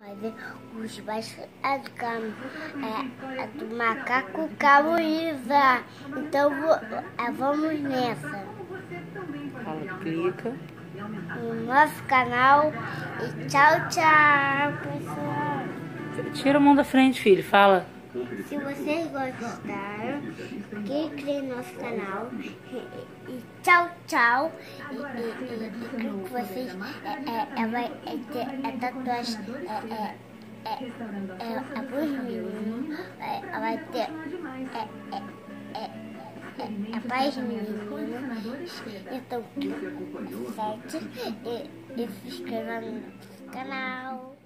Fazer os baixos é do, cam, é, é do macaco Camuísa. Então é, vamos nessa. Fala, clica. No nosso canal. E tchau, tchau, pessoal. Tira a mão da frente, filho. Fala. Se vocês gostaram, clique no nosso canal. E, e tchau, tchau. E, e, e, e vocês. É, é, é, vai é, ter é tatuagem. É, é, é, é, é pros meninos. É, vai ter. É, é, é, é, é para os meninos. Então, sete. E, e se inscreva no canal.